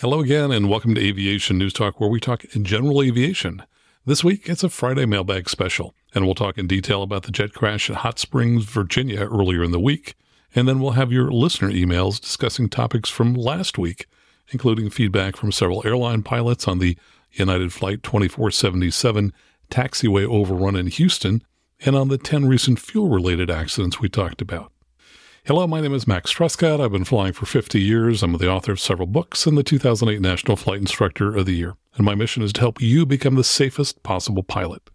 Hello again, and welcome to Aviation News Talk, where we talk in general aviation. This week, it's a Friday mailbag special, and we'll talk in detail about the jet crash at Hot Springs, Virginia earlier in the week. And then we'll have your listener emails discussing topics from last week, including feedback from several airline pilots on the United Flight 2477 taxiway overrun in Houston and on the 10 recent fuel related accidents we talked about. Hello, my name is Max Trescott. I've been flying for 50 years. I'm the author of several books and the 2008 National Flight Instructor of the Year. And my mission is to help you become the safest possible pilot.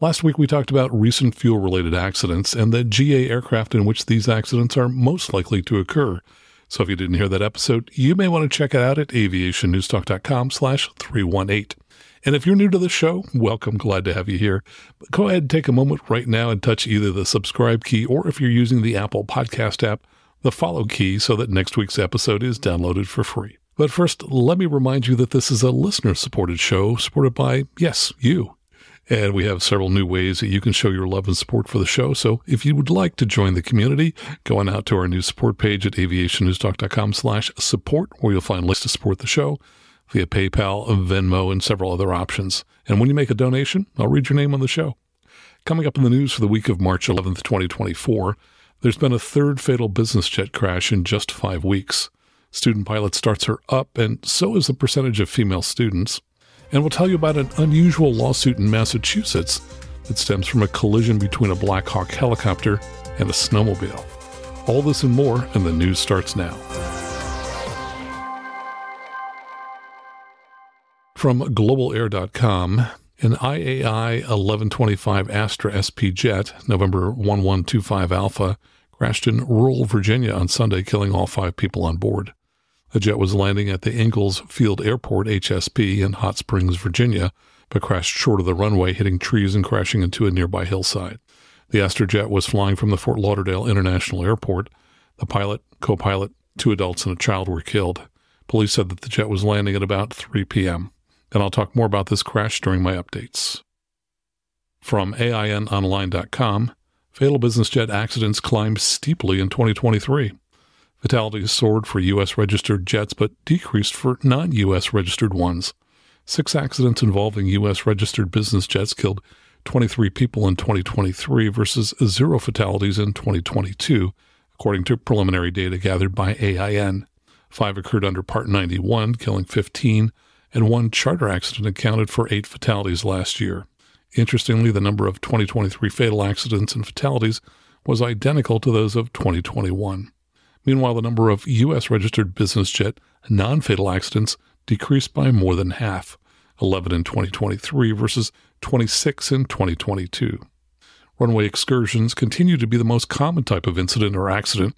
Last week, we talked about recent fuel related accidents and the GA aircraft in which these accidents are most likely to occur. So if you didn't hear that episode, you may want to check it out at aviationnewstalk.com slash 318. And if you're new to the show, welcome. Glad to have you here. But go ahead and take a moment right now and touch either the subscribe key or if you're using the Apple Podcast app, the follow key so that next week's episode is downloaded for free. But first, let me remind you that this is a listener supported show supported by, yes, you. And we have several new ways that you can show your love and support for the show. So if you would like to join the community, go on out to our new support page at aviationnewstalk.com slash support, where you'll find links to support the show via PayPal, Venmo, and several other options. And when you make a donation, I'll read your name on the show. Coming up in the news for the week of March 11th, 2024, there's been a third fatal business jet crash in just five weeks. Student pilot starts are up, and so is the percentage of female students. And we'll tell you about an unusual lawsuit in Massachusetts that stems from a collision between a Black Hawk helicopter and a snowmobile. All this and more, and the news starts now. From globalair.com, an IAI 1125 Astra SP jet, November 1125 Alpha, crashed in rural Virginia on Sunday, killing all five people on board. The jet was landing at the Ingalls Field Airport, HSP, in Hot Springs, Virginia, but crashed short of the runway, hitting trees and crashing into a nearby hillside. The Astra jet was flying from the Fort Lauderdale International Airport. The pilot, co pilot, two adults, and a child were killed. Police said that the jet was landing at about 3 p.m and I'll talk more about this crash during my updates. From AINOnline.com, fatal business jet accidents climbed steeply in 2023. Fatalities soared for U.S. registered jets but decreased for non U.S. registered ones. Six accidents involving U.S. registered business jets killed 23 people in 2023 versus zero fatalities in 2022, according to preliminary data gathered by AIN. Five occurred under Part 91, killing 15, and one charter accident accounted for eight fatalities last year. Interestingly, the number of 2023 fatal accidents and fatalities was identical to those of 2021. Meanwhile, the number of U.S. registered business jet non fatal accidents decreased by more than half 11 in 2023 versus 26 in 2022. Runway excursions continue to be the most common type of incident or accident,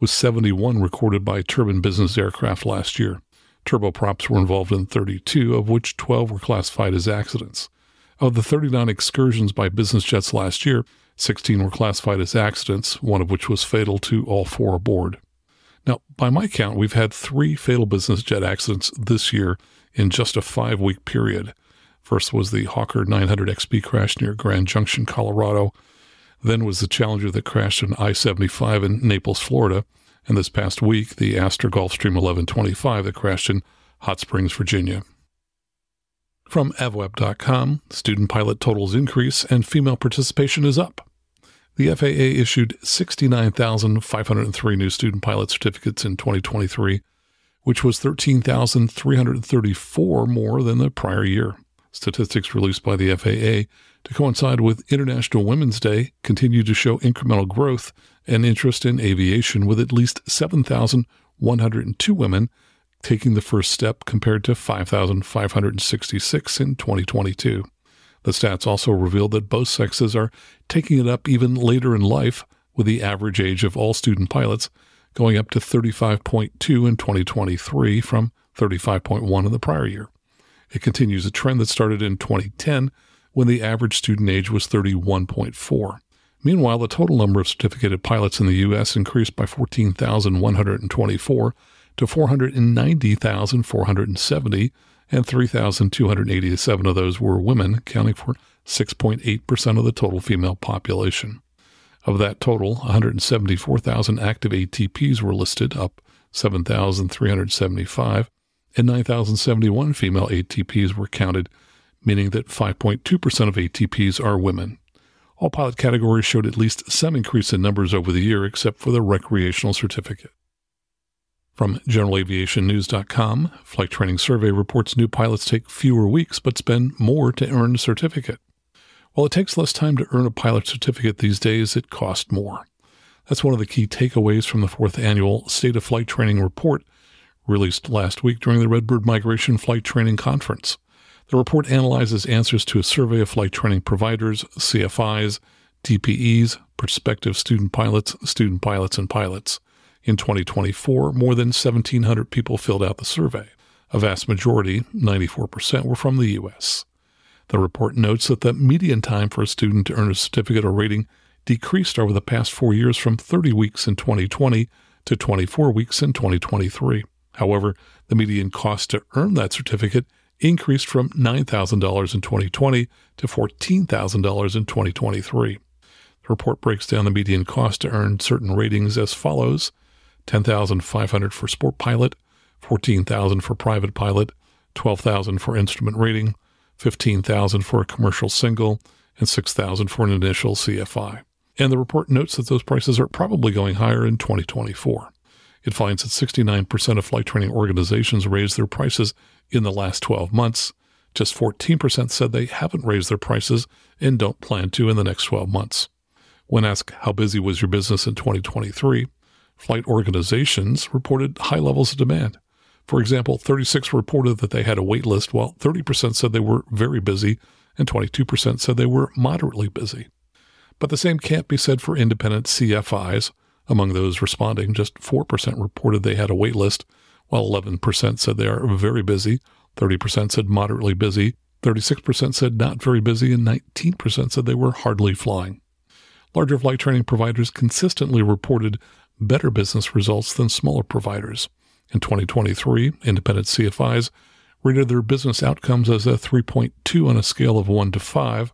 with 71 recorded by turbine business aircraft last year. Turboprops were involved in 32, of which 12 were classified as accidents. Of the 39 excursions by business jets last year, 16 were classified as accidents, one of which was fatal to all four aboard. Now, by my count, we've had three fatal business jet accidents this year in just a five week period. First was the Hawker 900 XP crash near Grand Junction, Colorado. Then was the Challenger that crashed on I 75 in Naples, Florida and this past week, the Astra Gulfstream 1125 that crashed in Hot Springs, Virginia. From avweb.com, student pilot totals increase and female participation is up. The FAA issued 69,503 new student pilot certificates in 2023, which was 13,334 more than the prior year. Statistics released by the FAA to coincide with International Women's Day continue to show incremental growth and interest in aviation, with at least 7,102 women taking the first step compared to 5,566 in 2022. The stats also revealed that both sexes are taking it up even later in life, with the average age of all student pilots going up to 35.2 in 2023 from 35.1 in the prior year. It continues a trend that started in 2010 when the average student age was 31.4. Meanwhile, the total number of certificated pilots in the U.S. increased by 14,124 to 490,470, and 3,287 of those were women, accounting for 6.8% of the total female population. Of that total, 174,000 active ATPs were listed, up 7,375, and 9,071 female ATPs were counted, meaning that 5.2% of ATPs are women. All pilot categories showed at least some increase in numbers over the year, except for the recreational certificate. From GeneralAviationNews.com, Flight Training Survey reports new pilots take fewer weeks but spend more to earn a certificate. While it takes less time to earn a pilot certificate these days, it costs more. That's one of the key takeaways from the fourth annual State of Flight Training report released last week during the Redbird Migration Flight Training Conference. The report analyzes answers to a survey of flight training providers, CFIs, DPEs, prospective student pilots, student pilots, and pilots. In 2024, more than 1,700 people filled out the survey. A vast majority, 94%, were from the U.S. The report notes that the median time for a student to earn a certificate or rating decreased over the past four years from 30 weeks in 2020 to 24 weeks in 2023. However, the median cost to earn that certificate increased from $9,000 in 2020 to $14,000 in 2023. The report breaks down the median cost to earn certain ratings as follows 10500 for sport pilot, 14000 for private pilot, 12000 for instrument rating, 15000 for a commercial single, and 6000 for an initial CFI. And the report notes that those prices are probably going higher in 2024. It finds that 69% of flight training organizations raised their prices in the last 12 months. Just 14% said they haven't raised their prices and don't plan to in the next 12 months. When asked how busy was your business in 2023, flight organizations reported high levels of demand. For example, 36 reported that they had a wait list, while 30% said they were very busy and 22% said they were moderately busy. But the same can't be said for independent CFIs, among those responding, just 4% reported they had a wait list, while 11% said they are very busy, 30% said moderately busy, 36% said not very busy, and 19% said they were hardly flying. Larger flight training providers consistently reported better business results than smaller providers. In 2023, independent CFIs rated their business outcomes as a 3.2 on a scale of 1 to 5,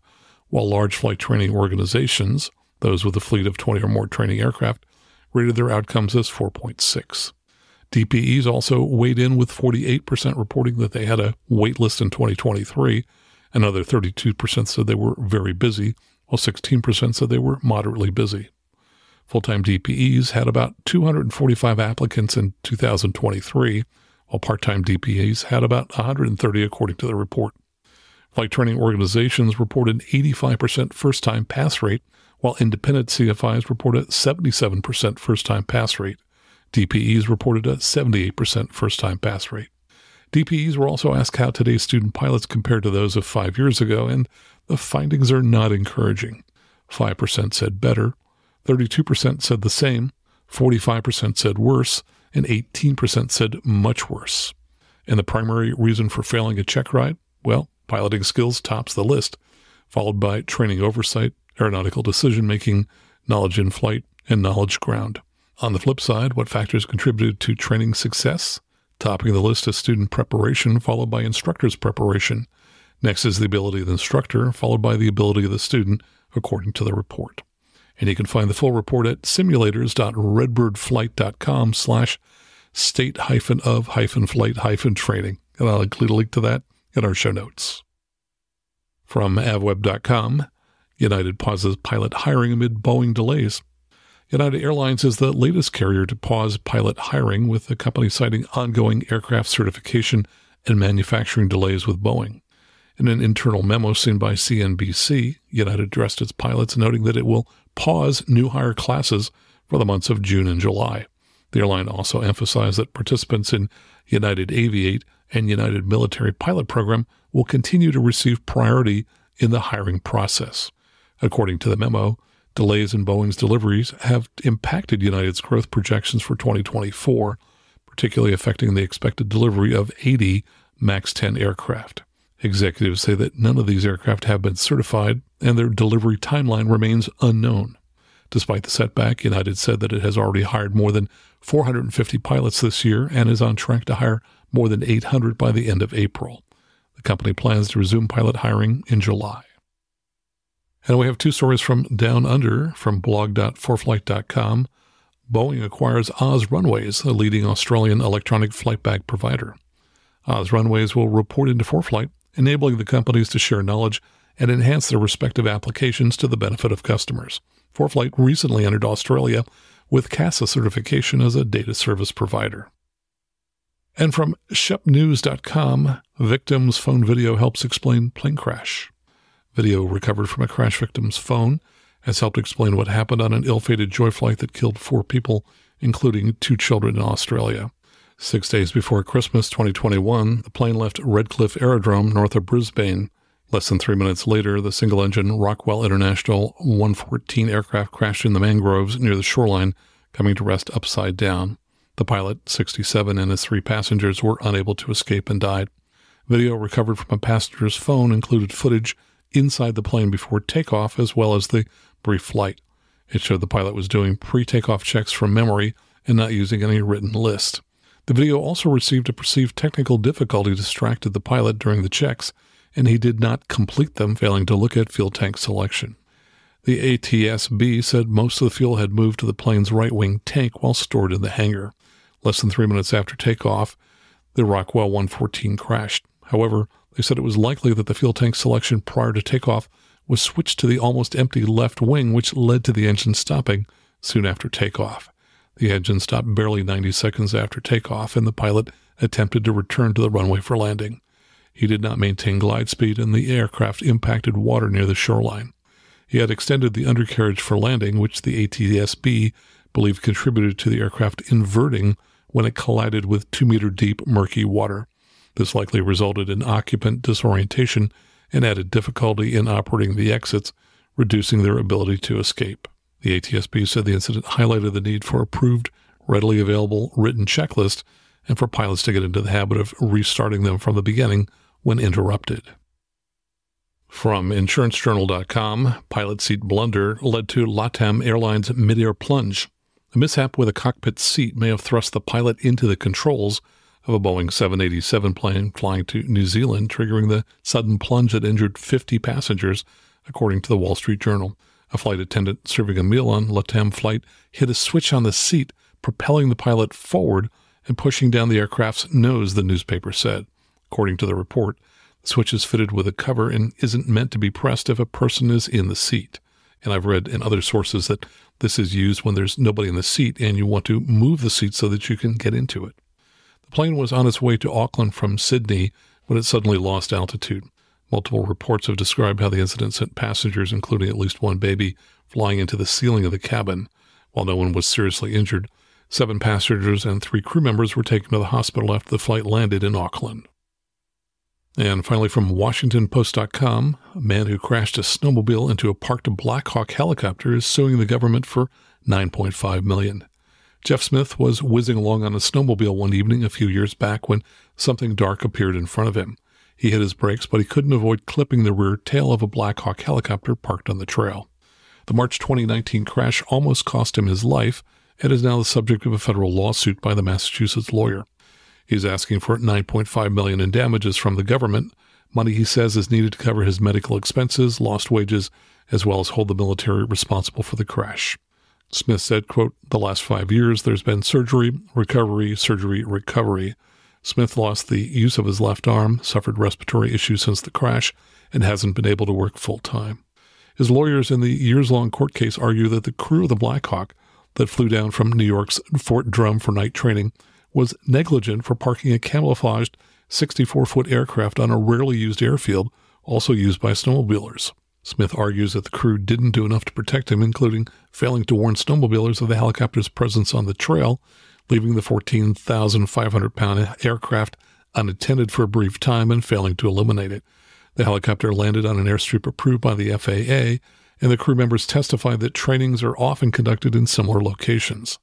while large flight training organizations, those with a fleet of 20 or more training aircraft, rated their outcomes as 4.6. DPEs also weighed in with 48% reporting that they had a wait list in 2023. Another 32% said they were very busy, while 16% said they were moderately busy. Full time DPEs had about 245 applicants in 2023, while part time DPEs had about 130, according to the report. Flight training organizations reported 85% first time pass rate while independent CFIs report a 77% first time pass rate. DPEs reported a 78% first time pass rate. DPEs were also asked how today's student pilots compare to those of five years ago, and the findings are not encouraging. 5% said better, 32% said the same, 45% said worse, and 18% said much worse. And the primary reason for failing a check ride? Well, piloting skills tops the list, followed by training oversight, aeronautical decision making, knowledge in flight, and knowledge ground. On the flip side, what factors contributed to training success? Topping the list is student preparation, followed by instructor's preparation. Next is the ability of the instructor, followed by the ability of the student, according to the report. And you can find the full report at simulators.redbirdflight.com slash state hyphen of hyphen flight hyphen training. And I'll include a link to that in our show notes. From avweb.com, United pauses pilot hiring amid Boeing delays. United Airlines is the latest carrier to pause pilot hiring, with the company citing ongoing aircraft certification and manufacturing delays with Boeing. In an internal memo seen by CNBC, United addressed its pilots, noting that it will pause new hire classes for the months of June and July. The airline also emphasized that participants in United Aviate and United Military Pilot Program will continue to receive priority in the hiring process. According to the memo, delays in Boeing's deliveries have impacted United's growth projections for 2024, particularly affecting the expected delivery of 80 MAX 10 aircraft. Executives say that none of these aircraft have been certified and their delivery timeline remains unknown. Despite the setback, United said that it has already hired more than 450 pilots this year and is on track to hire more than 800 by the end of April. The company plans to resume pilot hiring in July. And we have two stories from Down Under from blog.foreflight.com. Boeing acquires Oz Runways, a leading Australian electronic flight bag provider. Oz Runways will report into ForeFlight, enabling the companies to share knowledge and enhance their respective applications to the benefit of customers. ForeFlight recently entered Australia with CASA certification as a data service provider. And from shepnews.com, victim's phone video helps explain plane crash. Video recovered from a crash victim's phone has helped explain what happened on an ill-fated joy flight that killed four people, including two children in Australia. Six days before Christmas 2021, the plane left Redcliffe Aerodrome north of Brisbane. Less than three minutes later, the single engine Rockwell International 114 aircraft crashed in the mangroves near the shoreline, coming to rest upside down. The pilot, 67, and his three passengers were unable to escape and died. Video recovered from a passenger's phone included footage inside the plane before takeoff, as well as the brief flight. It showed the pilot was doing pre takeoff checks from memory and not using any written list. The video also received a perceived technical difficulty distracted the pilot during the checks, and he did not complete them, failing to look at fuel tank selection. The ATSB said most of the fuel had moved to the plane's right wing tank while stored in the hangar. Less than three minutes after takeoff, the Rockwell 114 crashed. However, they said it was likely that the fuel tank selection prior to takeoff was switched to the almost empty left wing, which led to the engine stopping soon after takeoff. The engine stopped barely 90 seconds after takeoff, and the pilot attempted to return to the runway for landing. He did not maintain glide speed, and the aircraft impacted water near the shoreline. He had extended the undercarriage for landing, which the ATSB believed contributed to the aircraft inverting when it collided with two meter deep murky water. This likely resulted in occupant disorientation and added difficulty in operating the exits, reducing their ability to escape. The ATSB said the incident highlighted the need for approved, readily available written checklist and for pilots to get into the habit of restarting them from the beginning when interrupted. From InsuranceJournal.com, pilot seat blunder led to LATAM Airlines midair plunge. A mishap with a cockpit seat may have thrust the pilot into the controls of a Boeing 787 plane flying to New Zealand, triggering the sudden plunge that injured 50 passengers, according to the Wall Street Journal. A flight attendant serving a meal on LATAM flight hit a switch on the seat, propelling the pilot forward and pushing down the aircraft's nose, the newspaper said. According to the report, the switch is fitted with a cover and isn't meant to be pressed if a person is in the seat. And I've read in other sources that this is used when there's nobody in the seat and you want to move the seat so that you can get into it. The plane was on its way to Auckland from Sydney when it suddenly lost altitude. Multiple reports have described how the incident sent passengers, including at least one baby, flying into the ceiling of the cabin. While no one was seriously injured, seven passengers and three crew members were taken to the hospital after the flight landed in Auckland. And finally, from WashingtonPost.com, a man who crashed a snowmobile into a parked Black Hawk helicopter is suing the government for 9.5 million. Jeff Smith was whizzing along on a snowmobile one evening a few years back when something dark appeared in front of him. He hit his brakes, but he couldn't avoid clipping the rear tail of a Black Hawk helicopter parked on the trail. The March 2019 crash almost cost him his life and is now the subject of a federal lawsuit by the Massachusetts lawyer. He's asking for 9.5 million in damages from the government, money he says is needed to cover his medical expenses, lost wages, as well as hold the military responsible for the crash. Smith said, quote, The last five years there's been surgery, recovery, surgery, recovery. Smith lost the use of his left arm, suffered respiratory issues since the crash, and hasn't been able to work full time. His lawyers in the years long court case argue that the crew of the Blackhawk that flew down from New York's Fort Drum for night training was negligent for parking a camouflaged 64 foot aircraft on a rarely used airfield, also used by snowmobilers. Smith argues that the crew didn't do enough to protect him, including failing to warn snowmobilers of the helicopter's presence on the trail, leaving the 14,500 pound aircraft unattended for a brief time and failing to eliminate it. The helicopter landed on an airstrip approved by the FAA, and the crew members testified that trainings are often conducted in similar locations.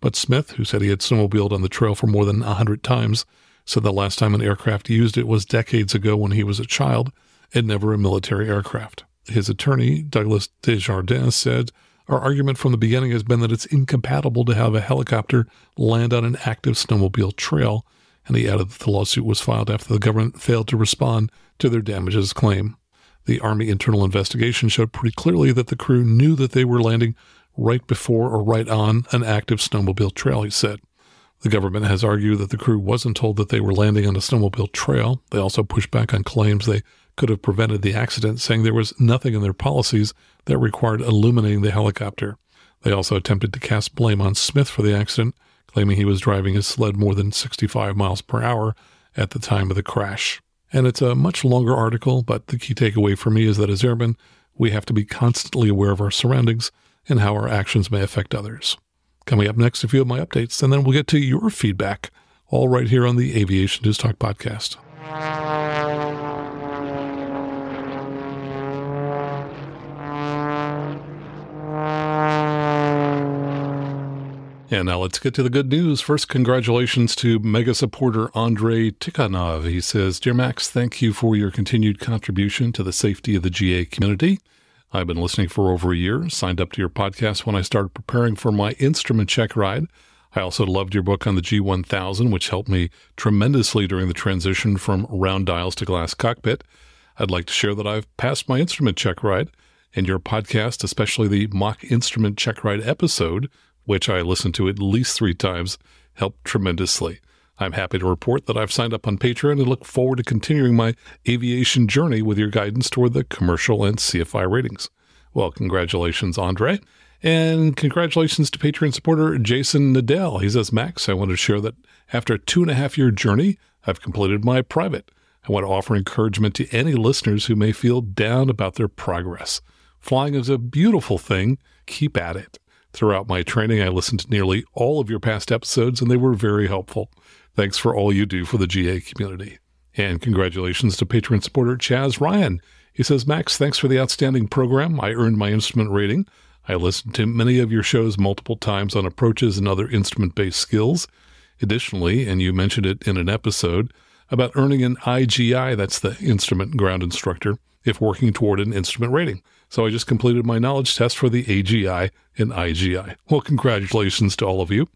But Smith, who said he had snowmobiled on the trail for more than a hundred times, said the last time an aircraft used it was decades ago when he was a child and never a military aircraft. His attorney, Douglas Desjardins, said, Our argument from the beginning has been that it's incompatible to have a helicopter land on an active snowmobile trail, and he added that the lawsuit was filed after the government failed to respond to their damages claim. The Army internal investigation showed pretty clearly that the crew knew that they were landing right before or right on an active snowmobile trail, he said. The government has argued that the crew wasn't told that they were landing on a snowmobile trail. They also pushed back on claims they could have prevented the accident, saying there was nothing in their policies that required illuminating the helicopter. They also attempted to cast blame on Smith for the accident, claiming he was driving his sled more than 65 miles per hour at the time of the crash. And it's a much longer article, but the key takeaway for me is that as airmen, we have to be constantly aware of our surroundings and how our actions may affect others. Coming up next, a few of my updates, and then we'll get to your feedback, all right here on the Aviation News Talk podcast. And now let's get to the good news. First, congratulations to mega supporter Andrei Tikhanov. He says, Dear Max, thank you for your continued contribution to the safety of the GA community. I've been listening for over a year, signed up to your podcast when I started preparing for my instrument check ride. I also loved your book on the G1000, which helped me tremendously during the transition from round dials to glass cockpit. I'd like to share that I've passed my instrument check ride, and your podcast, especially the mock instrument check ride episode, which I listened to at least three times, helped tremendously. I'm happy to report that I've signed up on Patreon and look forward to continuing my aviation journey with your guidance toward the commercial and CFI ratings. Well, congratulations, Andre. And congratulations to Patreon supporter Jason Nadell. He says, Max, I want to share that after a two and a half year journey, I've completed my private. I want to offer encouragement to any listeners who may feel down about their progress. Flying is a beautiful thing. Keep at it. Throughout my training, I listened to nearly all of your past episodes, and they were very helpful. Thanks for all you do for the GA community. And congratulations to Patreon supporter Chaz Ryan. He says, Max, thanks for the outstanding program. I earned my instrument rating. I listened to many of your shows multiple times on approaches and other instrument based skills. Additionally, and you mentioned it in an episode, about earning an IGI, that's the instrument ground instructor, if working toward an instrument rating. So I just completed my knowledge test for the AGI and IGI. Well, congratulations to all of you.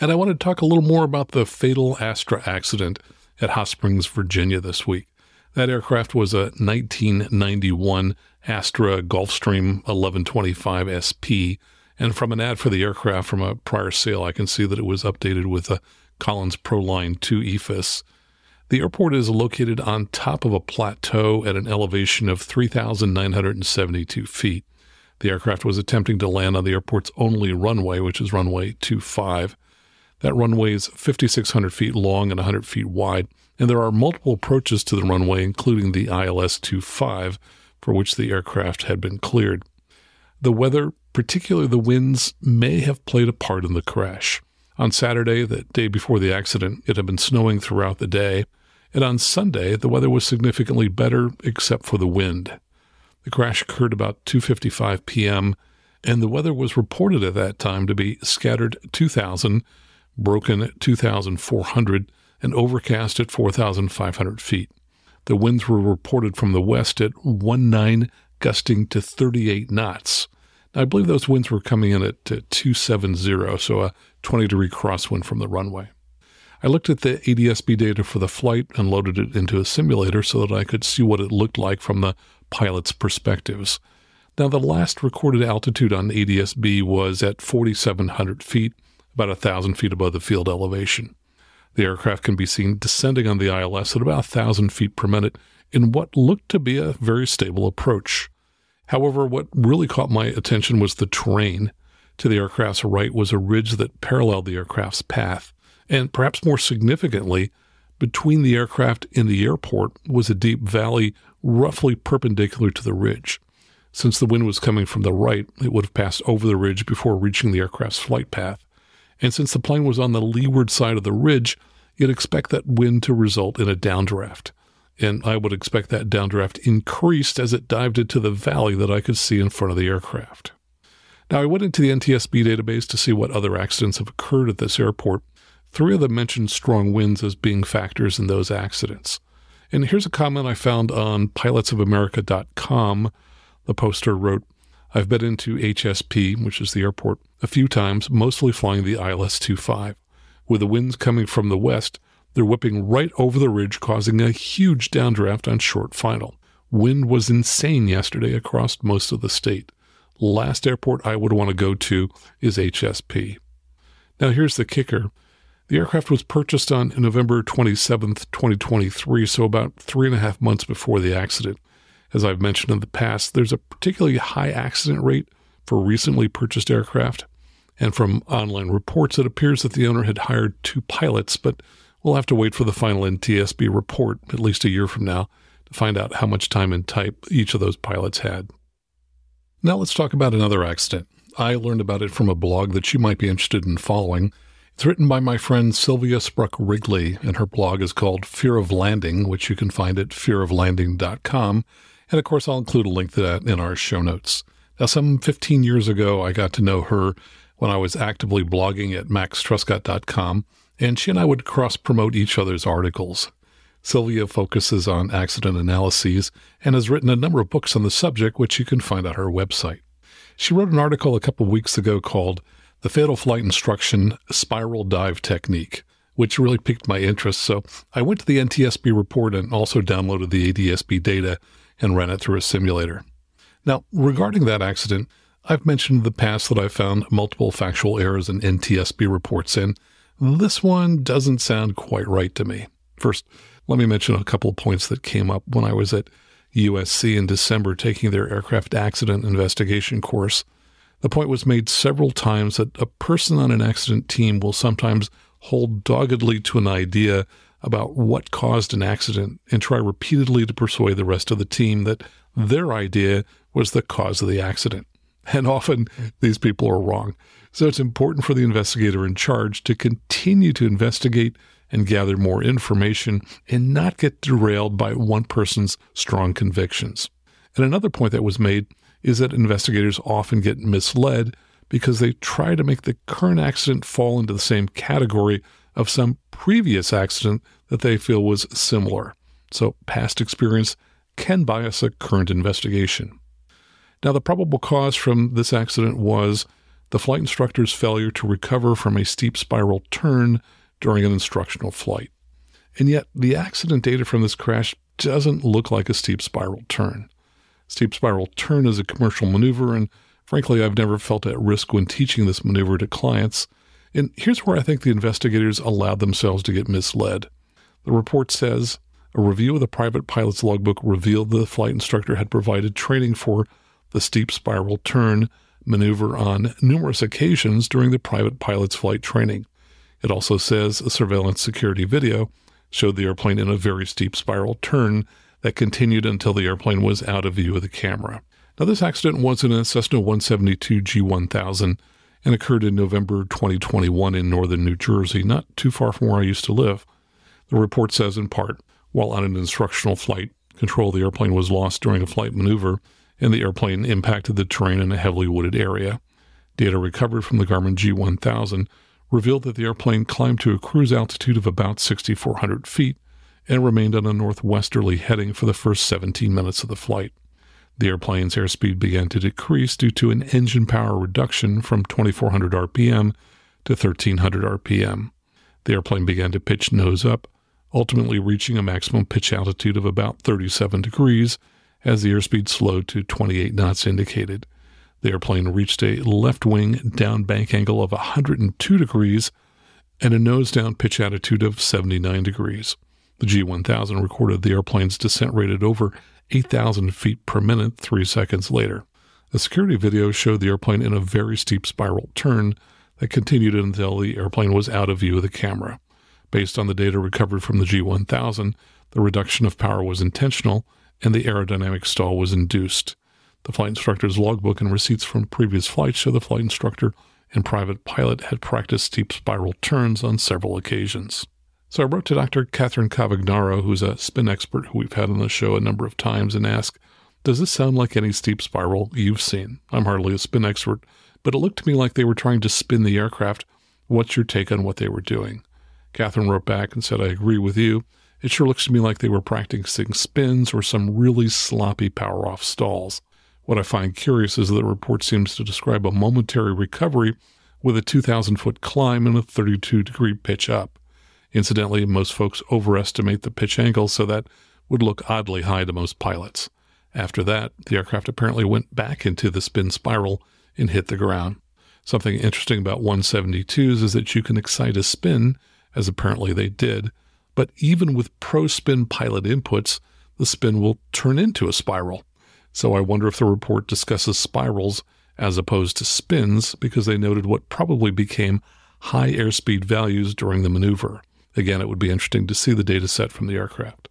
And I want to talk a little more about the fatal Astra accident at Hot Springs, Virginia this week. That aircraft was a 1991 Astra Gulfstream 1125 SP. And from an ad for the aircraft from a prior sale, I can see that it was updated with a Collins Proline 2 EFIS. The airport is located on top of a plateau at an elevation of 3,972 feet. The aircraft was attempting to land on the airport's only runway, which is runway 25. That runway is 5,600 feet long and 100 feet wide, and there are multiple approaches to the runway, including the ILS 25, for which the aircraft had been cleared. The weather, particularly the winds, may have played a part in the crash. On Saturday, the day before the accident, it had been snowing throughout the day, and on Sunday, the weather was significantly better except for the wind. The crash occurred about 2:55 p.m., and the weather was reported at that time to be scattered 2000 broken 2,400, and overcast at 4,500 feet. The winds were reported from the west at 19, gusting to 38 knots. Now, I believe those winds were coming in at 270, so a 20 degree crosswind from the runway. I looked at the ADSB data for the flight and loaded it into a simulator so that I could see what it looked like from the pilot's perspectives. Now, the last recorded altitude on ADSB was at 4,700 feet, about a thousand feet above the field elevation. The aircraft can be seen descending on the ILS at about a thousand feet per minute in what looked to be a very stable approach. However, what really caught my attention was the terrain. To the aircraft's right was a ridge that paralleled the aircraft's path, and perhaps more significantly, between the aircraft and the airport was a deep valley roughly perpendicular to the ridge. Since the wind was coming from the right, it would have passed over the ridge before reaching the aircraft's flight path. And since the plane was on the leeward side of the ridge, you'd expect that wind to result in a downdraft. And I would expect that downdraft increased as it dived into the valley that I could see in front of the aircraft. Now, I went into the NTSB database to see what other accidents have occurred at this airport. Three of them mentioned strong winds as being factors in those accidents. And here's a comment I found on pilotsofamerica.com. The poster wrote, I've been into HSP, which is the airport, a few times, mostly flying the ILS 25. With the winds coming from the west, they're whipping right over the ridge, causing a huge downdraft on short final. Wind was insane yesterday across most of the state. Last airport I would want to go to is HSP. Now, here's the kicker The aircraft was purchased on November 27, 2023, so about three and a half months before the accident. As I've mentioned in the past, there's a particularly high accident rate for recently purchased aircraft. And from online reports, it appears that the owner had hired two pilots, but we'll have to wait for the final NTSB report at least a year from now to find out how much time and type each of those pilots had. Now let's talk about another accident. I learned about it from a blog that you might be interested in following. It's written by my friend Sylvia Spruck Wrigley, and her blog is called Fear of Landing, which you can find at fearoflanding.com. And of course, I'll include a link to that in our show notes. Now, some 15 years ago, I got to know her when I was actively blogging at maxtrescott.com, and she and I would cross promote each other's articles. Sylvia focuses on accident analyses and has written a number of books on the subject, which you can find on her website. She wrote an article a couple weeks ago called the fatal flight instruction spiral dive technique, which really piqued my interest. So I went to the NTSB report and also downloaded the ADSB data and ran it through a simulator. Now, regarding that accident, I've mentioned in the past that I've found multiple factual errors in NTSB reports, and this one doesn't sound quite right to me. First, let me mention a couple of points that came up when I was at USC in December taking their aircraft accident investigation course. The point was made several times that a person on an accident team will sometimes hold doggedly to an idea about what caused an accident and try repeatedly to persuade the rest of the team that their idea was the cause of the accident. And often these people are wrong. So it's important for the investigator in charge to continue to investigate and gather more information and not get derailed by one person's strong convictions. And another point that was made is that investigators often get misled because they try to make the current accident fall into the same category of some previous accident that they feel was similar. So, past experience can bias a current investigation. Now, the probable cause from this accident was the flight instructor's failure to recover from a steep spiral turn during an instructional flight. And yet, the accident data from this crash doesn't look like a steep spiral turn. Steep spiral turn is a commercial maneuver, and frankly, I've never felt at risk when teaching this maneuver to clients. And here's where I think the investigators allowed themselves to get misled. The report says a review of the private pilot's logbook revealed the flight instructor had provided training for the steep spiral turn maneuver on numerous occasions during the private pilot's flight training. It also says a surveillance security video showed the airplane in a very steep spiral turn that continued until the airplane was out of view of the camera. Now, this accident was in a Cessna 172 G1000 and occurred in November 2021 in northern New Jersey, not too far from where I used to live. The report says, in part, while on an instructional flight, control of the airplane was lost during a flight maneuver, and the airplane impacted the terrain in a heavily wooded area. Data recovered from the Garmin G1000 revealed that the airplane climbed to a cruise altitude of about 6,400 feet and remained on a northwesterly heading for the first 17 minutes of the flight. The airplane's airspeed began to decrease due to an engine power reduction from 2400 RPM to 1300 RPM. The airplane began to pitch nose up, ultimately reaching a maximum pitch altitude of about 37 degrees as the airspeed slowed to 28 knots indicated. The airplane reached a left wing down bank angle of 102 degrees and a nose down pitch attitude of 79 degrees. The G 1000 recorded the airplane's descent rate at over 8,000 feet per minute three seconds later. A security video showed the airplane in a very steep spiral turn that continued until the airplane was out of view of the camera. Based on the data recovered from the G 1000, the reduction of power was intentional and the aerodynamic stall was induced. The flight instructor's logbook and receipts from previous flights show the flight instructor and private pilot had practiced steep spiral turns on several occasions. So I wrote to Dr. Catherine Cavagnaro, who's a spin expert who we've had on the show a number of times, and asked, Does this sound like any steep spiral you've seen? I'm hardly a spin expert, but it looked to me like they were trying to spin the aircraft. What's your take on what they were doing? Catherine wrote back and said, I agree with you. It sure looks to me like they were practicing spins or some really sloppy power off stalls. What I find curious is that the report seems to describe a momentary recovery with a 2,000 foot climb and a 32 degree pitch up. Incidentally, most folks overestimate the pitch angle, so that would look oddly high to most pilots. After that, the aircraft apparently went back into the spin spiral and hit the ground. Something interesting about 172s is that you can excite a spin as apparently they did. But even with pro spin pilot inputs, the spin will turn into a spiral. So I wonder if the report discusses spirals as opposed to spins because they noted what probably became high airspeed values during the maneuver. Again, it would be interesting to see the data set from the aircraft.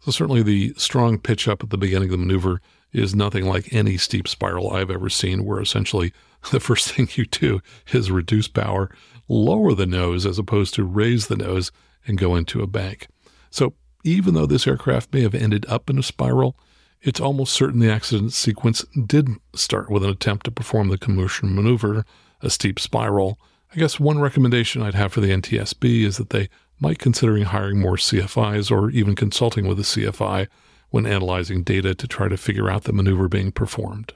So, certainly the strong pitch up at the beginning of the maneuver is nothing like any steep spiral I've ever seen, where essentially the first thing you do is reduce power, lower the nose as opposed to raise the nose and go into a bank. So, even though this aircraft may have ended up in a spiral, it's almost certain the accident sequence did start with an attempt to perform the commercial maneuver, a steep spiral. I guess one recommendation I'd have for the NTSB is that they might considering hiring more CFIs or even consulting with a CFI when analyzing data to try to figure out the maneuver being performed.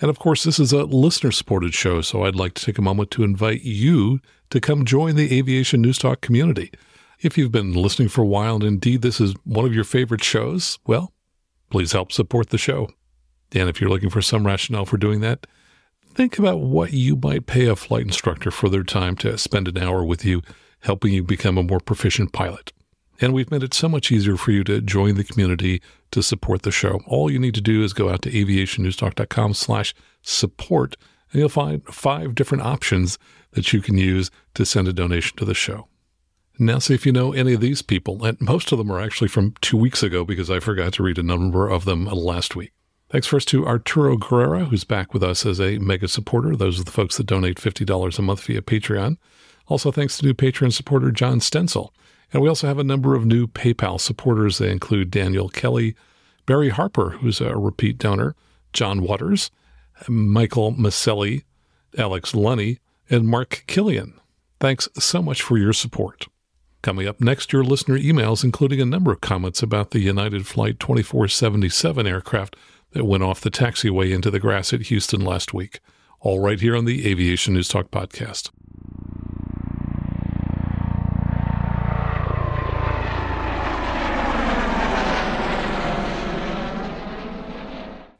And of course, this is a listener supported show, so I'd like to take a moment to invite you to come join the Aviation News Talk community. If you've been listening for a while and indeed this is one of your favorite shows, well, please help support the show. And if you're looking for some rationale for doing that, think about what you might pay a flight instructor for their time to spend an hour with you helping you become a more proficient pilot. And we've made it so much easier for you to join the community to support the show. All you need to do is go out to aviationnewstalk.com slash support, and you'll find five different options that you can use to send a donation to the show. Now, see if you know any of these people, and most of them are actually from two weeks ago because I forgot to read a number of them last week. Thanks first to Arturo Guerrera, who's back with us as a mega supporter. Those are the folks that donate $50 a month via Patreon. Also, thanks to new Patreon supporter John Stencil. And we also have a number of new PayPal supporters. They include Daniel Kelly, Barry Harper, who's a repeat donor, John Waters, Michael Maselli, Alex Lunny, and Mark Killian. Thanks so much for your support. Coming up next, your listener emails, including a number of comments about the United Flight 2477 aircraft that went off the taxiway into the grass at Houston last week. All right here on the Aviation News Talk podcast.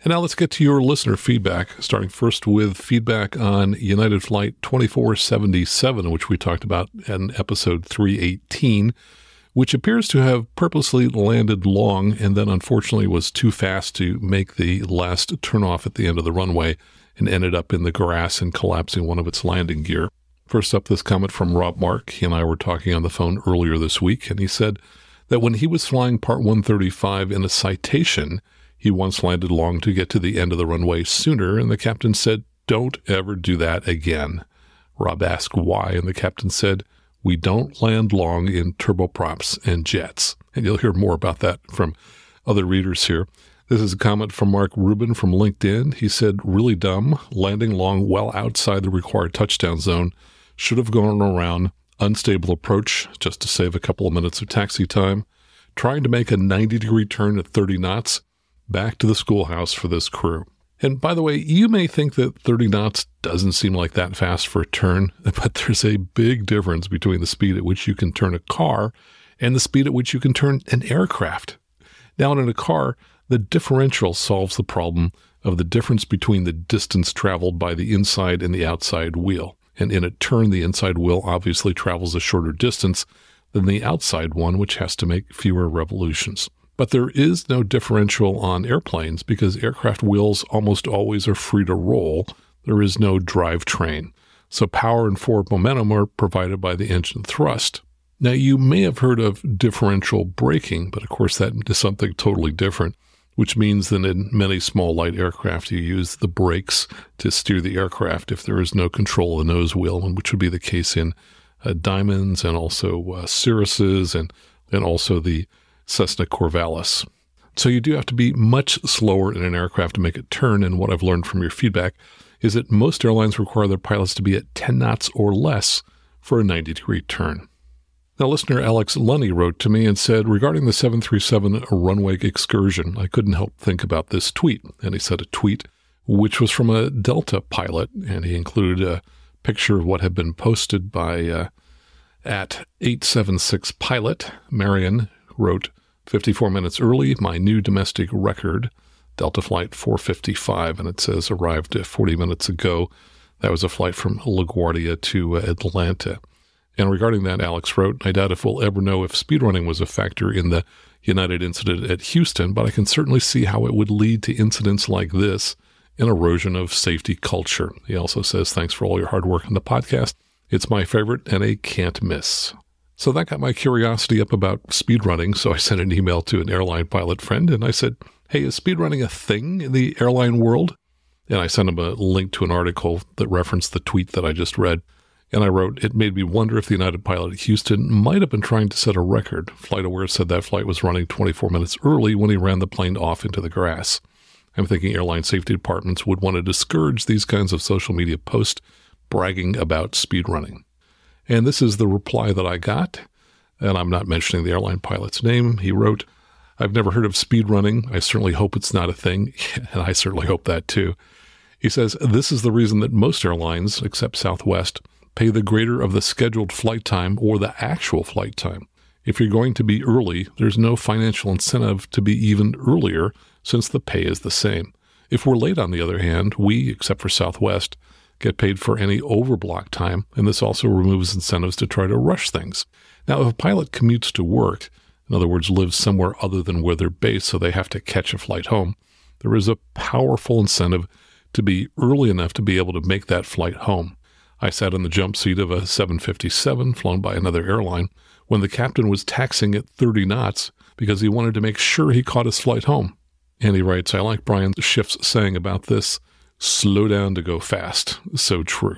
And now let's get to your listener feedback, starting first with feedback on United Flight 2477, which we talked about in episode 318, which appears to have purposely landed long and then unfortunately was too fast to make the last turnoff at the end of the runway and ended up in the grass and collapsing one of its landing gear. First up, this comment from Rob Mark. He and I were talking on the phone earlier this week, and he said that when he was flying Part 135 in a citation, he once landed long to get to the end of the runway sooner, and the captain said, Don't ever do that again. Rob asked why, and the captain said, We don't land long in turboprops and jets. And you'll hear more about that from other readers here. This is a comment from Mark Rubin from LinkedIn. He said, Really dumb, landing long well outside the required touchdown zone. Should have gone around unstable approach just to save a couple of minutes of taxi time. Trying to make a 90 degree turn at 30 knots back to the schoolhouse for this crew. And by the way, you may think that 30 knots doesn't seem like that fast for a turn, but there's a big difference between the speed at which you can turn a car and the speed at which you can turn an aircraft. Now, in a car, the differential solves the problem of the difference between the distance traveled by the inside and the outside wheel. And in a turn, the inside wheel obviously travels a shorter distance than the outside one, which has to make fewer revolutions. But there is no differential on airplanes because aircraft wheels almost always are free to roll. There is no drivetrain. So power and forward momentum are provided by the engine thrust. Now, you may have heard of differential braking, but of course, that is something totally different, which means that in many small light aircraft, you use the brakes to steer the aircraft if there is no control of the nose wheel, which would be the case in uh, Diamonds and also uh, Cirruses and, and also the Cessna Corvallis. So you do have to be much slower in an aircraft to make it turn. And what I've learned from your feedback is that most airlines require their pilots to be at 10 knots or less for a 90 degree turn. Now, listener Alex Lunny wrote to me and said, regarding the 737 runway excursion, I couldn't help think about this tweet. And he said a tweet which was from a Delta pilot, and he included a picture of what had been posted by uh, at 876 pilot Marion, wrote 54 minutes early, my new domestic record, Delta Flight 455, and it says arrived 40 minutes ago. That was a flight from LaGuardia to Atlanta. And regarding that, Alex wrote, I doubt if we'll ever know if speedrunning was a factor in the United incident at Houston, but I can certainly see how it would lead to incidents like this an erosion of safety culture. He also says, Thanks for all your hard work on the podcast. It's my favorite and a can't miss. So that got my curiosity up about speedrunning. So I sent an email to an airline pilot friend and I said, Hey, is speedrunning a thing in the airline world? And I sent him a link to an article that referenced the tweet that I just read. And I wrote, It made me wonder if the United pilot at Houston might have been trying to set a record. FlightAware said that flight was running 24 minutes early when he ran the plane off into the grass. I'm thinking airline safety departments would want to discourage these kinds of social media posts bragging about speed running. And this is the reply that I got. And I'm not mentioning the airline pilot's name. He wrote, I've never heard of speed running. I certainly hope it's not a thing. And I certainly hope that too. He says, This is the reason that most airlines, except Southwest, pay the greater of the scheduled flight time or the actual flight time. If you're going to be early, there's no financial incentive to be even earlier since the pay is the same. If we're late, on the other hand, we, except for Southwest, get paid for any overblock time, and this also removes incentives to try to rush things. Now, if a pilot commutes to work, in other words, lives somewhere other than where they're based, so they have to catch a flight home, there is a powerful incentive to be early enough to be able to make that flight home. I sat in the jump seat of a 757 flown by another airline when the captain was taxing at 30 knots because he wanted to make sure he caught his flight home. And he writes, I like Brian Schiff's saying about this slow down to go fast. So true.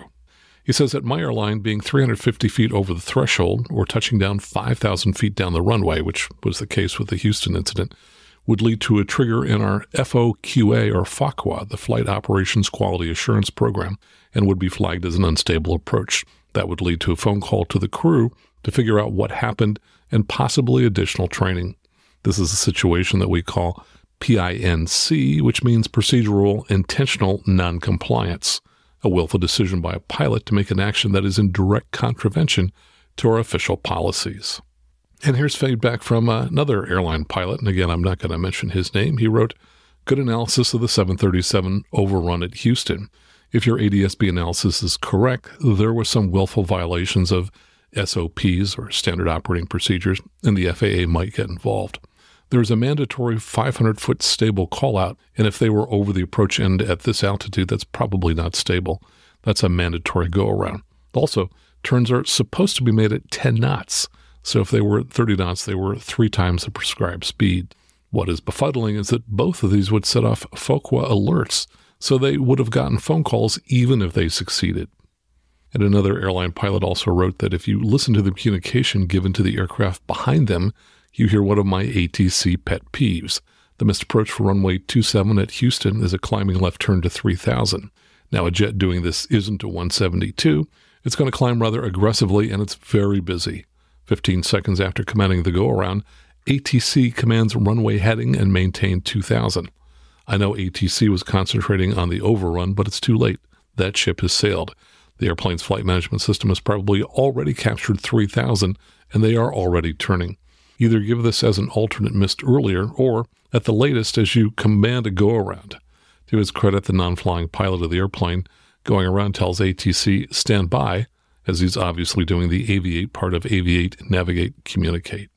He says at my airline, being 350 feet over the threshold or touching down 5,000 feet down the runway, which was the case with the Houston incident, would lead to a trigger in our FOQA or FOQA, the Flight Operations Quality Assurance Program, and would be flagged as an unstable approach. That would lead to a phone call to the crew to figure out what happened and possibly additional training. This is a situation that we call PINC, which means procedural intentional noncompliance, a willful decision by a pilot to make an action that is in direct contravention to our official policies. And here's feedback from uh, another airline pilot. And again, I'm not going to mention his name. He wrote, Good analysis of the 737 overrun at Houston. If your ADSB analysis is correct, there were some willful violations of SOPs or standard operating procedures, and the FAA might get involved. There is a mandatory 500 foot stable call out, and if they were over the approach end at this altitude, that's probably not stable. That's a mandatory go around. Also, turns are supposed to be made at 10 knots. So if they were at 30 knots, they were three times the prescribed speed. What is befuddling is that both of these would set off FOQA alerts, so they would have gotten phone calls even if they succeeded. And another airline pilot also wrote that if you listen to the communication given to the aircraft behind them, you hear one of my ATC pet peeves. The missed approach for runway 27 at Houston is a climbing left turn to 3000. Now, a jet doing this isn't a 172. It's going to climb rather aggressively and it's very busy. 15 seconds after commanding the go around, ATC commands runway heading and maintain 2000. I know ATC was concentrating on the overrun, but it's too late. That ship has sailed. The airplane's flight management system has probably already captured 3000 and they are already turning. Either give this as an alternate missed earlier or, at the latest, as you command a go around. To his credit, the non flying pilot of the airplane going around tells ATC, stand by, as he's obviously doing the aviate part of aviate, navigate, communicate.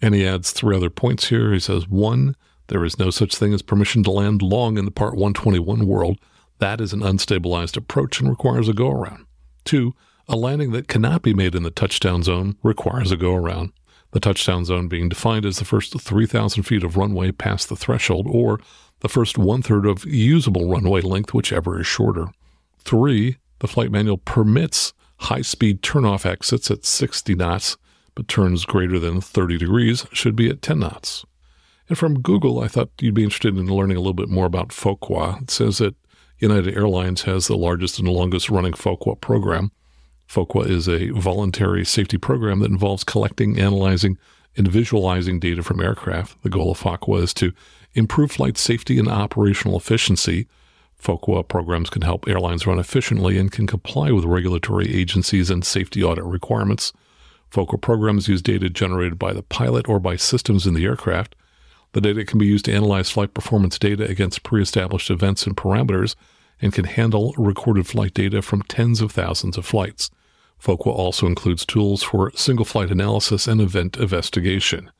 And he adds three other points here. He says, one, there is no such thing as permission to land long in the Part 121 world. That is an unstabilized approach and requires a go around. Two, a landing that cannot be made in the touchdown zone requires a go around. The touchdown zone being defined as the first 3,000 feet of runway past the threshold or the first one third of usable runway length, whichever is shorter. Three, the flight manual permits high speed turnoff exits at 60 knots, but turns greater than 30 degrees should be at 10 knots. And from Google, I thought you'd be interested in learning a little bit more about FOQA. It says that United Airlines has the largest and longest running FOQA program. FOQA is a voluntary safety program that involves collecting, analyzing, and visualizing data from aircraft. The goal of FOQA is to improve flight safety and operational efficiency FOQA programs can help airlines run efficiently and can comply with regulatory agencies and safety audit requirements. FOQA programs use data generated by the pilot or by systems in the aircraft. The data can be used to analyze flight performance data against pre established events and parameters and can handle recorded flight data from tens of thousands of flights. FOQA also includes tools for single flight analysis and event investigation.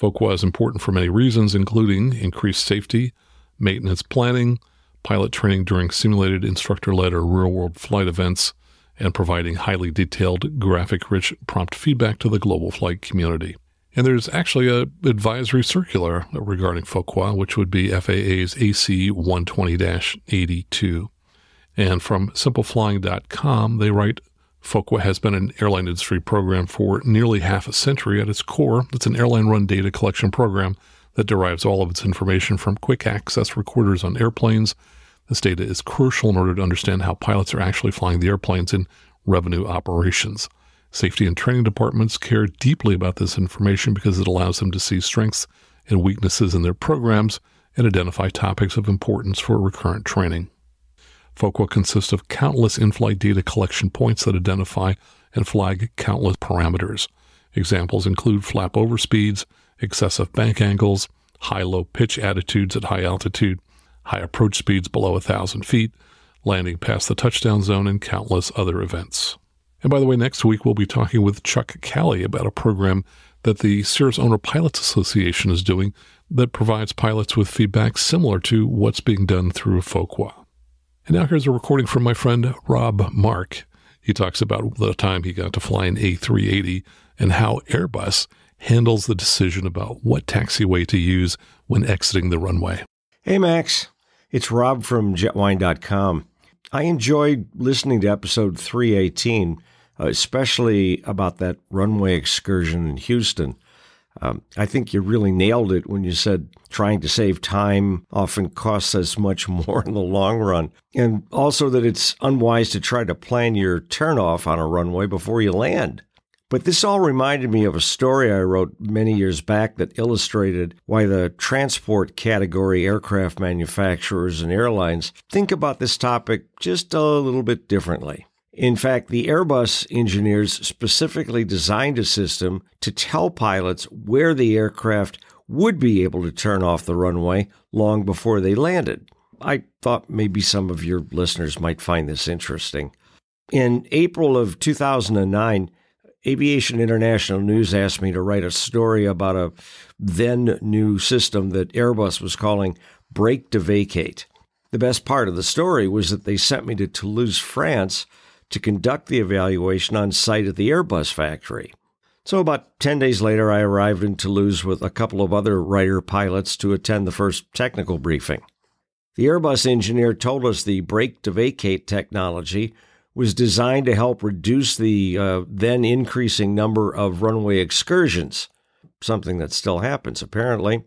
FOQA is important for many reasons, including increased safety, maintenance planning, pilot training during simulated instructor led or real world flight events, and providing highly detailed, graphic rich prompt feedback to the global flight community. And there's actually a advisory circular regarding FOQA, which would be FAA's AC 120-82. And from simpleflying.com, they write, FOQA has been an airline industry program for nearly half a century. At its core, it's an airline run data collection program that derives all of its information from quick access recorders on airplanes. This data is crucial in order to understand how pilots are actually flying the airplanes in revenue operations. Safety and training departments care deeply about this information because it allows them to see strengths and weaknesses in their programs and identify topics of importance for recurrent training. FOQA consists of countless in flight data collection points that identify and flag countless parameters. Examples include flap over speeds, excessive bank angles, high low pitch attitudes at high altitude, high approach speeds below 1,000 feet, landing past the touchdown zone, and countless other events. And by the way, next week we'll be talking with Chuck Calley about a program that the Cirrus Owner Pilots Association is doing that provides pilots with feedback similar to what's being done through FOQA. And now here's a recording from my friend Rob Mark. He talks about the time he got to fly an A380 and how Airbus handles the decision about what taxiway to use when exiting the runway. Hey, Max. It's Rob from jetwhine.com. I enjoyed listening to episode 318, uh, especially about that runway excursion in Houston. Um, I think you really nailed it when you said trying to save time often costs us much more in the long run. And also that it's unwise to try to plan your turnoff on a runway before you land. But this all reminded me of a story I wrote many years back that illustrated why the transport category aircraft manufacturers and airlines think about this topic just a little bit differently. In fact, the Airbus engineers specifically designed a system to tell pilots where the aircraft would be able to turn off the runway long before they landed. I thought maybe some of your listeners might find this interesting. In April of 2009, Aviation International News asked me to write a story about a then new system that Airbus was calling Brake to Vacate. The best part of the story was that they sent me to Toulouse, France to conduct the evaluation on site at the Airbus factory. So, about 10 days later, I arrived in Toulouse with a couple of other writer pilots to attend the first technical briefing. The Airbus engineer told us the brake to vacate technology was designed to help reduce the uh, then increasing number of runway excursions, something that still happens apparently.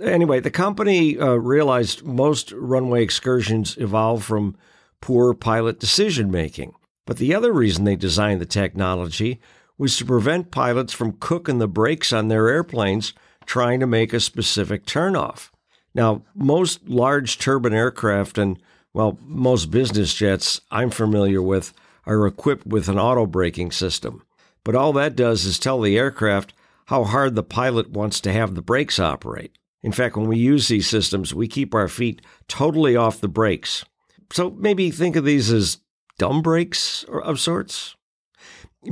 Anyway, the company uh, realized most runway excursions evolve from poor pilot decision making. But the other reason they designed the technology was to prevent pilots from cooking the brakes on their airplanes trying to make a specific turnoff. Now, most large turbine aircraft and well, most business jets I'm familiar with are equipped with an auto braking system. But all that does is tell the aircraft how hard the pilot wants to have the brakes operate. In fact, when we use these systems, we keep our feet totally off the brakes. So maybe think of these as dumb brakes of sorts.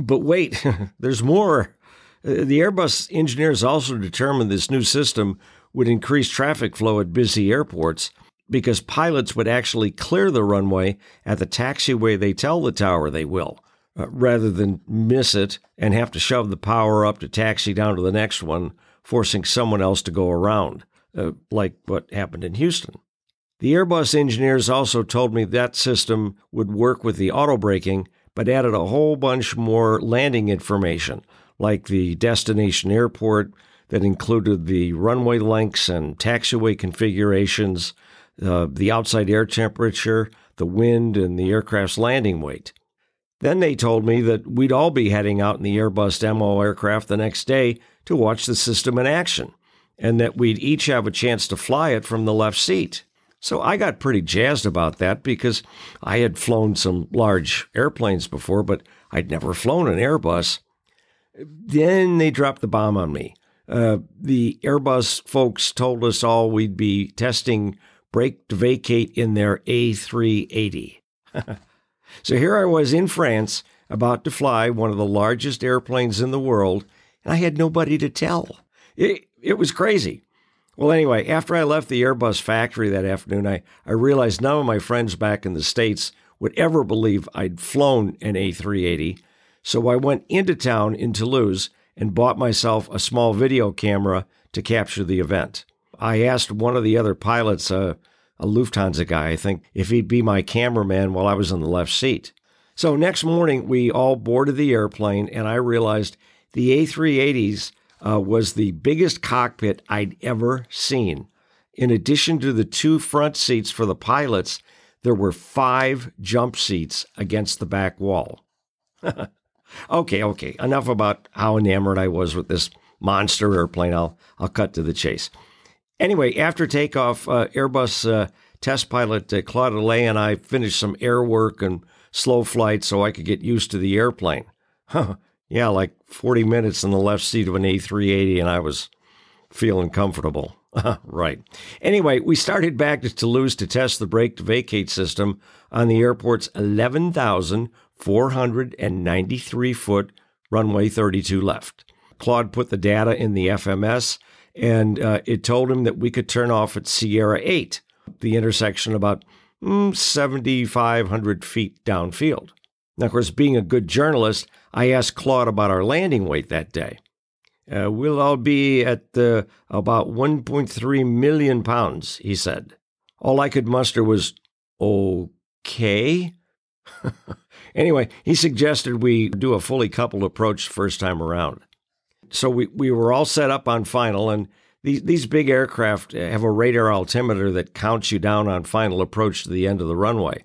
But wait, there's more. Uh, the Airbus engineers also determined this new system would increase traffic flow at busy airports because pilots would actually clear the runway at the taxiway they tell the tower they will, uh, rather than miss it and have to shove the power up to taxi down to the next one, forcing someone else to go around, uh, like what happened in Houston. The Airbus engineers also told me that system would work with the auto braking, but added a whole bunch more landing information, like the destination airport that included the runway lengths and taxiway configurations, uh, the outside air temperature, the wind, and the aircraft's landing weight. Then they told me that we'd all be heading out in the Airbus demo aircraft the next day to watch the system in action, and that we'd each have a chance to fly it from the left seat. So I got pretty jazzed about that because I had flown some large airplanes before, but I'd never flown an Airbus. Then they dropped the bomb on me. Uh, the Airbus folks told us all we'd be testing brake to vacate in their A380. so here I was in France, about to fly one of the largest airplanes in the world, and I had nobody to tell. It, it was crazy. Well, anyway, after I left the Airbus factory that afternoon, I, I realized none of my friends back in the States would ever believe I'd flown an A380. So I went into town in Toulouse and bought myself a small video camera to capture the event. I asked one of the other pilots, uh, a Lufthansa guy, I think, if he'd be my cameraman while I was in the left seat. So next morning, we all boarded the airplane, and I realized the A380s uh, was the biggest cockpit I'd ever seen. In addition to the two front seats for the pilots, there were five jump seats against the back wall. okay, okay, enough about how enamored I was with this monster airplane. I'll, I'll cut to the chase. Anyway, after takeoff, uh, Airbus uh, test pilot uh, Claude Lelaie and I finished some air work and slow flight so I could get used to the airplane. Huh. Yeah, like 40 minutes in the left seat of an A380, and I was feeling comfortable. right. Anyway, we started back to Toulouse to test the brake to vacate system on the airport's 11,493 foot runway 32 left. Claude put the data in the FMS, and uh, it told him that we could turn off at Sierra 8, the intersection about mm, 7,500 feet downfield. Now, of course, being a good journalist, I asked Claude about our landing weight that day. Uh, we'll all be at uh, about 1.3 million pounds, he said. All I could muster was, okay. anyway, he suggested we do a fully coupled approach first time around. So we, we were all set up on final, and these, these big aircraft have a radar altimeter that counts you down on final approach to the end of the runway.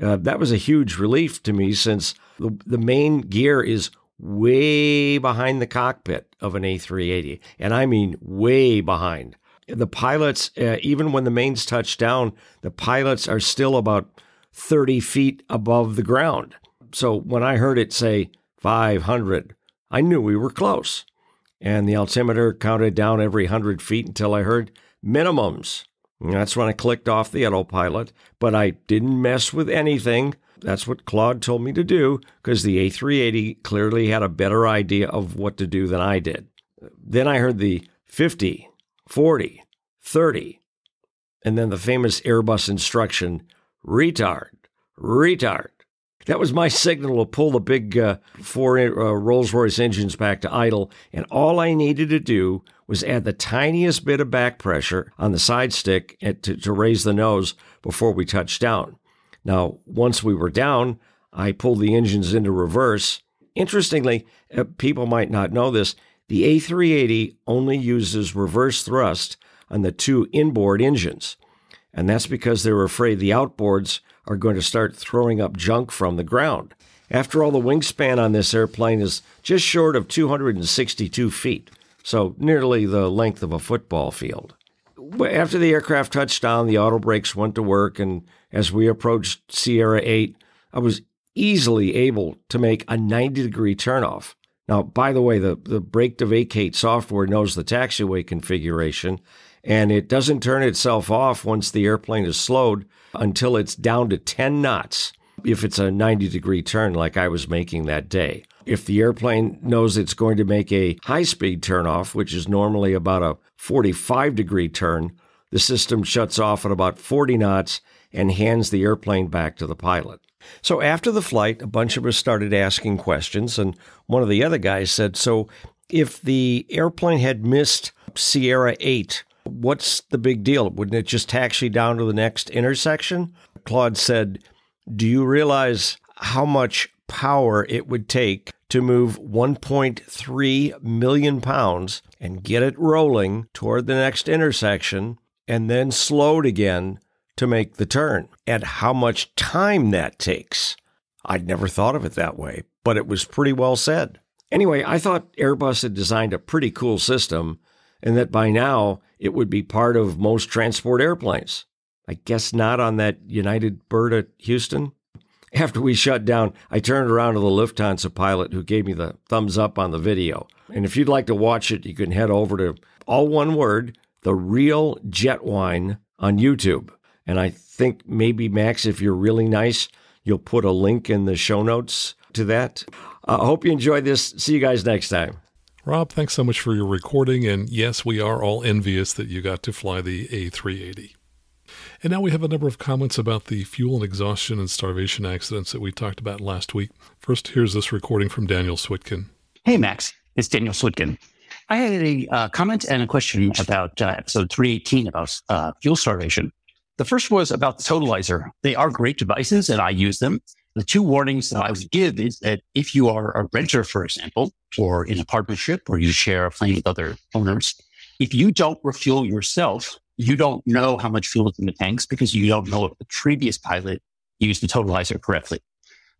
Uh, that was a huge relief to me since the, the main gear is way behind the cockpit of an A380. And I mean way behind. The pilots, uh, even when the mains touch down, the pilots are still about 30 feet above the ground. So when I heard it say 500, I knew we were close. And the altimeter counted down every 100 feet until I heard minimums. That's when I clicked off the autopilot, but I didn't mess with anything. That's what Claude told me to do because the A380 clearly had a better idea of what to do than I did. Then I heard the 50, 40, 30, and then the famous Airbus instruction retard, retard. That was my signal to pull the big uh, four uh, Rolls Royce engines back to idle, and all I needed to do was add the tiniest bit of back pressure on the side stick to, to raise the nose before we touched down. Now, once we were down, I pulled the engines into reverse. Interestingly, uh, people might not know this, the A380 only uses reverse thrust on the two inboard engines. And that's because they're afraid the outboards are going to start throwing up junk from the ground. After all, the wingspan on this airplane is just short of 262 feet, so nearly the length of a football field. After the aircraft touched down, the auto brakes went to work, and as we approached Sierra 8, I was easily able to make a 90 degree turnoff. Now, by the way, the, the brake to vacate software knows the taxiway configuration, and it doesn't turn itself off once the airplane is slowed until it's down to 10 knots if it's a 90 degree turn like I was making that day. If the airplane knows it's going to make a high speed turnoff, which is normally about a 45 degree turn, the system shuts off at about 40 knots and hands the airplane back to the pilot. So after the flight, a bunch of us started asking questions, and one of the other guys said, So if the airplane had missed Sierra 8, what's the big deal? Wouldn't it just taxi down to the next intersection? Claude said, Do you realize how much power it would take to move 1.3 million pounds and get it rolling toward the next intersection and then slowed again to make the turn and how much time that takes. I'd never thought of it that way, but it was pretty well said. Anyway, I thought Airbus had designed a pretty cool system and that by now it would be part of most transport airplanes. I guess not on that United bird at Houston. After we shut down, I turned around to the Lufthansa pilot who gave me the thumbs up on the video. And if you'd like to watch it, you can head over to all one word, the real Jetwhine on YouTube. And I think maybe, Max, if you're really nice, you'll put a link in the show notes to that. I uh, hope you enjoyed this. See you guys next time. Rob, thanks so much for your recording. And yes, we are all envious that you got to fly the A380. And now we have a number of comments about the fuel and exhaustion and starvation accidents that we talked about last week. First, here's this recording from Daniel Switkin. Hey, Max. It's Daniel Switkin. I had a uh, comment and a question about uh, episode 318 about uh, fuel starvation. The first was about the totalizer. They are great devices and I use them. The two warnings that I would give is that if you are a renter, for example, or in a partnership or you share a plane with other owners, if you don't refuel yourself, you don't know how much fuel is in the tanks because you don't know if the previous pilot used the totalizer correctly.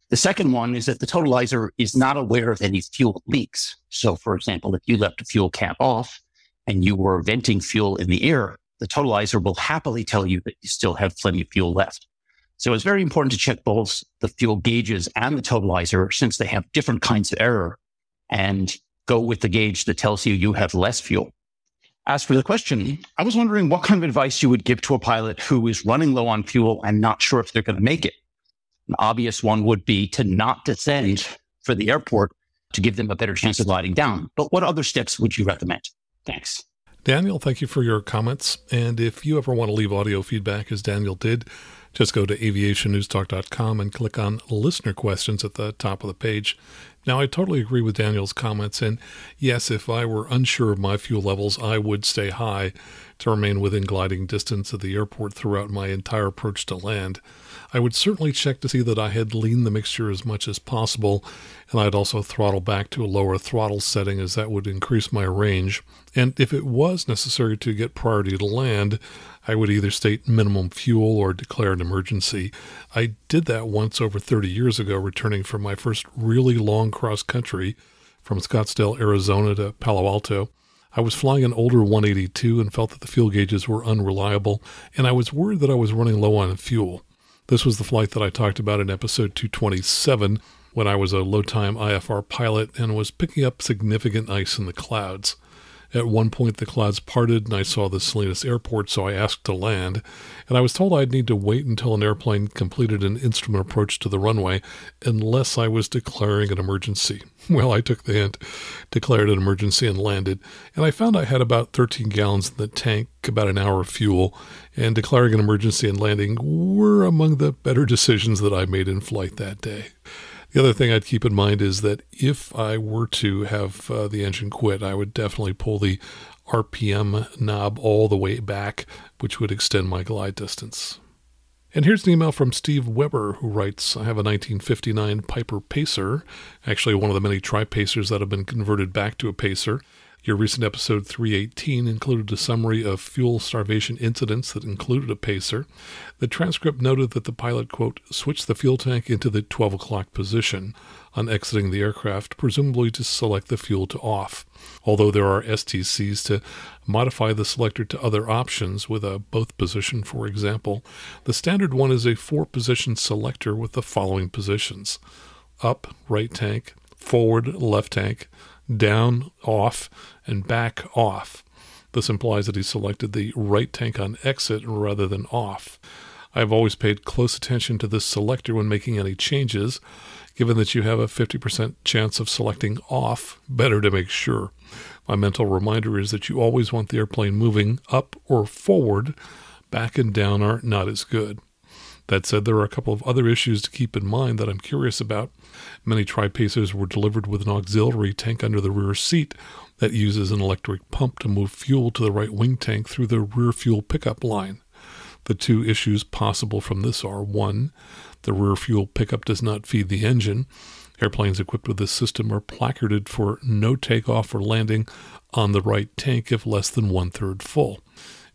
The second one is that the totalizer is not aware of any fuel leaks. So, for example, if you left a fuel cap off and you were venting fuel in the air, the totalizer will happily tell you that you still have plenty of fuel left. So it's very important to check both the fuel gauges and the totalizer since they have different kinds of error and go with the gauge that tells you you have less fuel. As for the question, I was wondering what kind of advice you would give to a pilot who is running low on fuel and not sure if they're going to make it. An obvious one would be to not descend for the airport to give them a better chance of gliding down. But what other steps would you recommend? Thanks. Daniel, thank you for your comments. And if you ever want to leave audio feedback, as Daniel did, just go to aviationnewstalk.com and click on listener questions at the top of the page. Now, I totally agree with Daniel's comments. And yes, if I were unsure of my fuel levels, I would stay high to remain within gliding distance of the airport throughout my entire approach to land. I would certainly check to see that I had leaned the mixture as much as possible, and I'd also throttle back to a lower throttle setting as that would increase my range. And if it was necessary to get priority to land, I would either state minimum fuel or declare an emergency. I did that once over 30 years ago, returning from my first really long cross country from Scottsdale, Arizona to Palo Alto. I was flying an older 182 and felt that the fuel gauges were unreliable, and I was worried that I was running low on fuel. This was the flight that I talked about in episode 227 when I was a low time IFR pilot and was picking up significant ice in the clouds. At one point, the clouds parted and I saw the Salinas airport, so I asked to land. And I was told I'd need to wait until an airplane completed an instrument approach to the runway unless I was declaring an emergency. Well, I took the hint, declared an emergency, and landed. And I found I had about 13 gallons in the tank, about an hour of fuel, and declaring an emergency and landing were among the better decisions that I made in flight that day. The other thing I'd keep in mind is that if I were to have uh, the engine quit, I would definitely pull the RPM knob all the way back, which would extend my glide distance. And here's an email from Steve Weber who writes I have a 1959 Piper Pacer, actually one of the many tri Pacers that have been converted back to a Pacer. Your recent episode 318 included a summary of fuel starvation incidents that included a pacer. The transcript noted that the pilot, quote, switched the fuel tank into the 12 o'clock position on exiting the aircraft, presumably to select the fuel to off. Although there are STCs to modify the selector to other options with a both position, for example, the standard one is a four position selector with the following positions up, right tank, forward, left tank, down, off, and back off. This implies that he selected the right tank on exit rather than off. I have always paid close attention to this selector when making any changes. Given that you have a 50% chance of selecting off, better to make sure. My mental reminder is that you always want the airplane moving up or forward. Back and down are not as good. That said, there are a couple of other issues to keep in mind that I'm curious about. Many tri-pacers were delivered with an auxiliary tank under the rear seat that uses an electric pump to move fuel to the right wing tank through the rear fuel pickup line. The two issues possible from this are one, the rear fuel pickup does not feed the engine. Airplanes equipped with this system are placarded for no takeoff or landing on the right tank if less than one third full.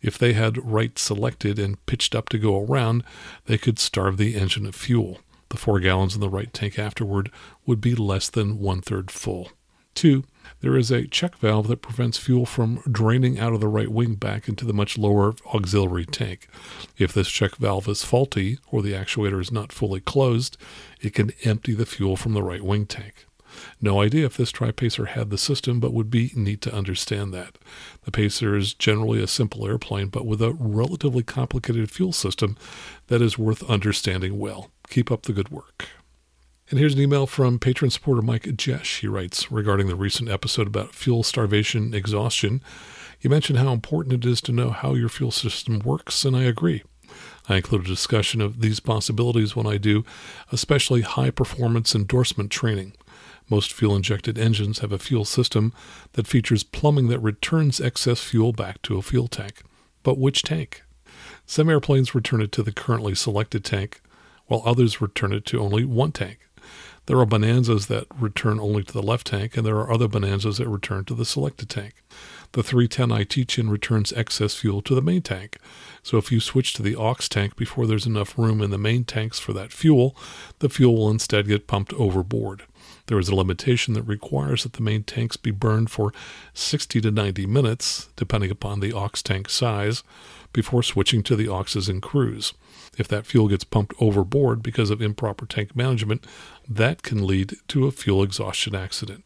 If they had right selected and pitched up to go around, they could starve the engine of fuel. The four gallons in the right tank afterward would be less than one third full. Two, there is a check valve that prevents fuel from draining out of the right wing back into the much lower auxiliary tank. If this check valve is faulty or the actuator is not fully closed, it can empty the fuel from the right wing tank. No idea if this tri-pacer had the system, but would be neat to understand that. The Pacer is generally a simple airplane, but with a relatively complicated fuel system that is worth understanding well. Keep up the good work. And here's an email from patron supporter Mike Jesh. He writes regarding the recent episode about fuel starvation exhaustion. You mentioned how important it is to know how your fuel system works, and I agree. I include a discussion of these possibilities when I do, especially high performance endorsement training. Most fuel injected engines have a fuel system that features plumbing that returns excess fuel back to a fuel tank. But which tank? Some airplanes return it to the currently selected tank, while others return it to only one tank. There are bonanzas that return only to the left tank, and there are other bonanzas that return to the selected tank. The 310 I teach in returns excess fuel to the main tank. So if you switch to the aux tank before there's enough room in the main tanks for that fuel, the fuel will instead get pumped overboard. There is a limitation that requires that the main tanks be burned for 60 to 90 minutes, depending upon the aux tank size, before switching to the auxes and crews. If that fuel gets pumped overboard because of improper tank management, that can lead to a fuel exhaustion accident.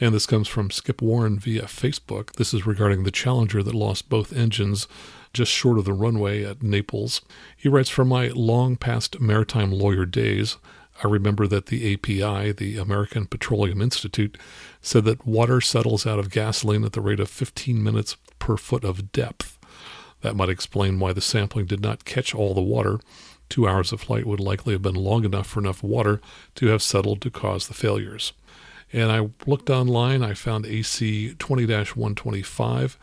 And this comes from Skip Warren via Facebook. This is regarding the Challenger that lost both engines just short of the runway at Naples. He writes From my long past maritime lawyer days, I remember that the API, the American Petroleum Institute, said that water settles out of gasoline at the rate of 15 minutes per foot of depth. That might explain why the sampling did not catch all the water. Two hours of flight would likely have been long enough for enough water to have settled to cause the failures. And I looked online, I found AC 20 125,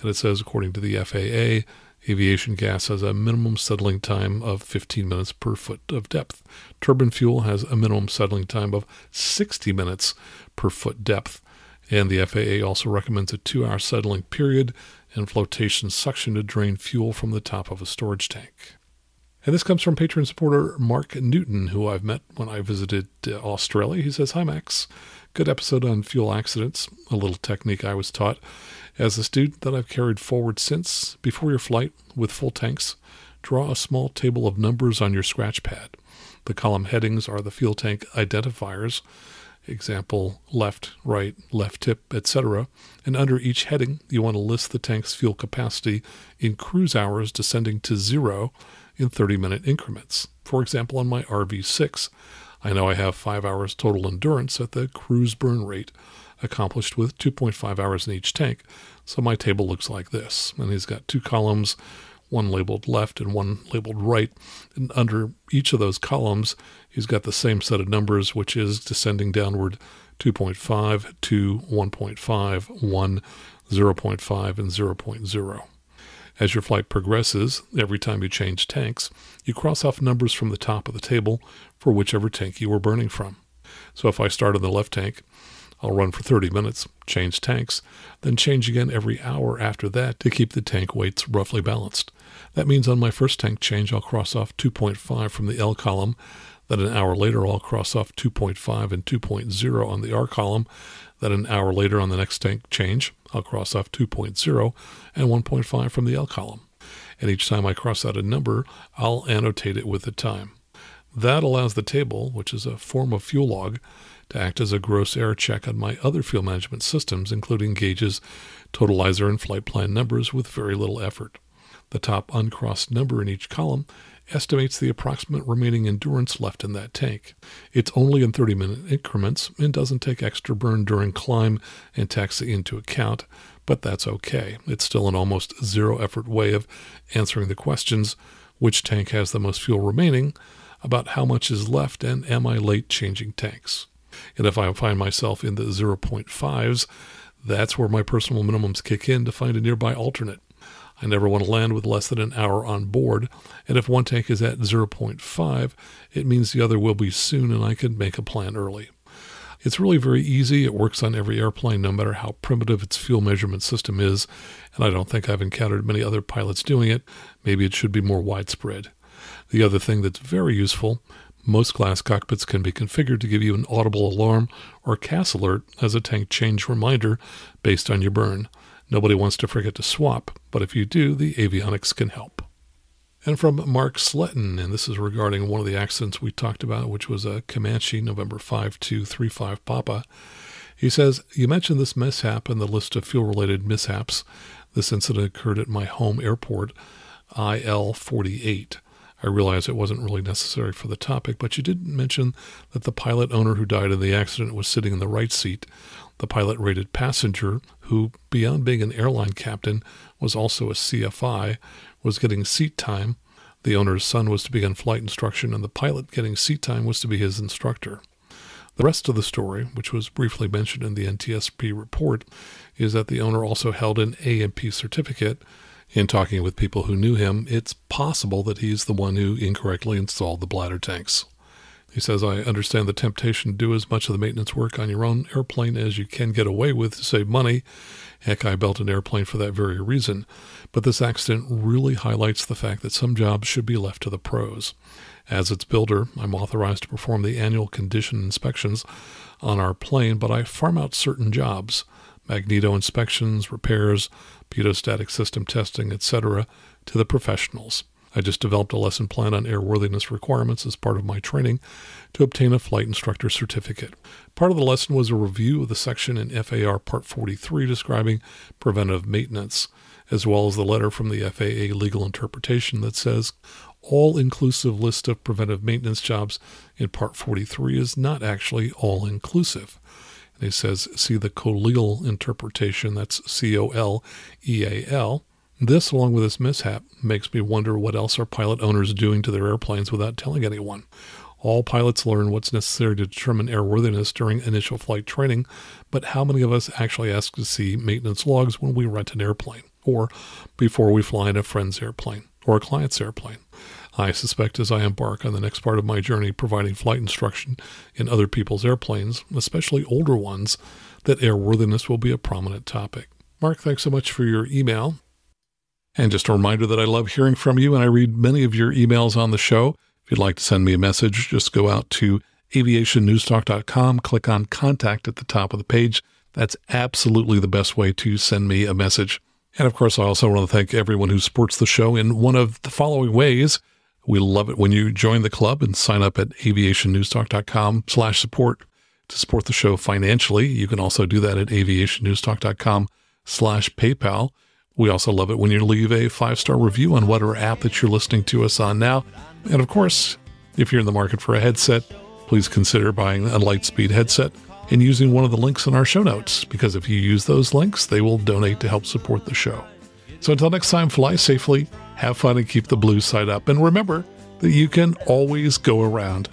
and it says, according to the FAA, aviation gas has a minimum settling time of 15 minutes per foot of depth. Turbine fuel has a minimum settling time of 60 minutes per foot depth. And the FAA also recommends a two hour settling period and flotation suction to drain fuel from the top of a storage tank. And this comes from patron supporter Mark Newton, who I've met when I visited uh, Australia. He says, Hi, Max. Good episode on fuel accidents, a little technique I was taught as a student that I've carried forward since. Before your flight with full tanks, draw a small table of numbers on your scratch pad. The column headings are the fuel tank identifiers example left, right, left tip, etc. And under each heading, you want to list the tank's fuel capacity in cruise hours descending to zero in 30 minute increments. For example, on my RV6, I know I have 5 hours total endurance at the cruise burn rate, accomplished with 2.5 hours in each tank. So my table looks like this. And he's got two columns one labeled left and one labeled right. And under each of those columns, he's got the same set of numbers, which is descending downward 2.5, 2, 1.5, 1, 0.5, and 0.0. As your flight progresses, every time you change tanks, you cross off numbers from the top of the table for whichever tank you were burning from. So if I start on the left tank, I'll run for 30 minutes, change tanks, then change again every hour after that to keep the tank weights roughly balanced. That means on my first tank change, I'll cross off 2.5 from the L column. Then an hour later, I'll cross off 2.5 and 2.0 on the R column. Then an hour later on the next tank change, I'll cross off 2.0 and 1.5 from the L column. And each time I cross out a number, I'll annotate it with the time. That allows the table, which is a form of fuel log, to act as a gross error check on my other fuel management systems, including gauges, totalizer, and flight plan numbers, with very little effort. The top uncrossed number in each column estimates the approximate remaining endurance left in that tank. It's only in 30 minute increments and doesn't take extra burn during climb and taxi into account, but that's okay. It's still an almost zero effort way of answering the questions which tank has the most fuel remaining, about how much is left, and am I late changing tanks? And if I find myself in the 0.5s, that's where my personal minimums kick in to find a nearby alternate. I never want to land with less than an hour on board, and if one tank is at 0.5, it means the other will be soon and I can make a plan early. It's really very easy. It works on every airplane, no matter how primitive its fuel measurement system is, and I don't think I've encountered many other pilots doing it. Maybe it should be more widespread. The other thing that's very useful most glass cockpits can be configured to give you an audible alarm or CAS alert as a tank change reminder based on your burn. Nobody wants to forget to swap, but if you do, the avionics can help. And from Mark Sletton, and this is regarding one of the accidents we talked about, which was a Comanche November 5235 Papa. He says, You mentioned this mishap in the list of fuel related mishaps. This incident occurred at my home airport, IL 48. I realize it wasn't really necessary for the topic, but you did mention that the pilot owner who died in the accident was sitting in the right seat. The pilot rated passenger, who, beyond being an airline captain, was also a CFI, was getting seat time. The owner's son was to begin flight instruction, and the pilot getting seat time was to be his instructor. The rest of the story, which was briefly mentioned in the NTSB report, is that the owner also held an A&P certificate. In talking with people who knew him, it's possible that he's the one who incorrectly installed the bladder tanks. He says, I understand the temptation to do as much of the maintenance work on your own airplane as you can get away with to save money. Heck, I built an airplane for that very reason. But this accident really highlights the fact that some jobs should be left to the pros. As its builder, I'm authorized to perform the annual condition inspections on our plane, but I farm out certain jobs magneto inspections, repairs, pitot system testing, etc., to the professionals. I just developed a lesson plan on airworthiness requirements as part of my training to obtain a flight instructor certificate. Part of the lesson was a review of the section in FAR Part 43 describing preventive maintenance, as well as the letter from the FAA legal interpretation that says all inclusive list of preventive maintenance jobs in Part 43 is not actually all inclusive. And he says, see the coleal interpretation, that's C O L E A L this, along with this mishap, makes me wonder what else are pilot owners doing to their airplanes without telling anyone. All pilots learn what's necessary to determine airworthiness during initial flight training, but how many of us actually ask to see maintenance logs when we rent an airplane, or before we fly in a friend's airplane, or a client's airplane? I suspect as I embark on the next part of my journey providing flight instruction in other people's airplanes, especially older ones, that airworthiness will be a prominent topic. Mark, thanks so much for your email. And just a reminder that I love hearing from you, and I read many of your emails on the show. If you'd like to send me a message, just go out to aviationnewstalk.com, click on contact at the top of the page. That's absolutely the best way to send me a message. And of course, I also want to thank everyone who supports the show in one of the following ways. We love it when you join the club and sign up at aviationnewstalk.com slash support to support the show financially. You can also do that at aviationnewstalk.com slash PayPal. We also love it when you leave a five star review on whatever app that you're listening to us on now. And of course, if you're in the market for a headset, please consider buying a Lightspeed headset and using one of the links in our show notes, because if you use those links, they will donate to help support the show. So until next time, fly safely, have fun, and keep the blue side up. And remember that you can always go around.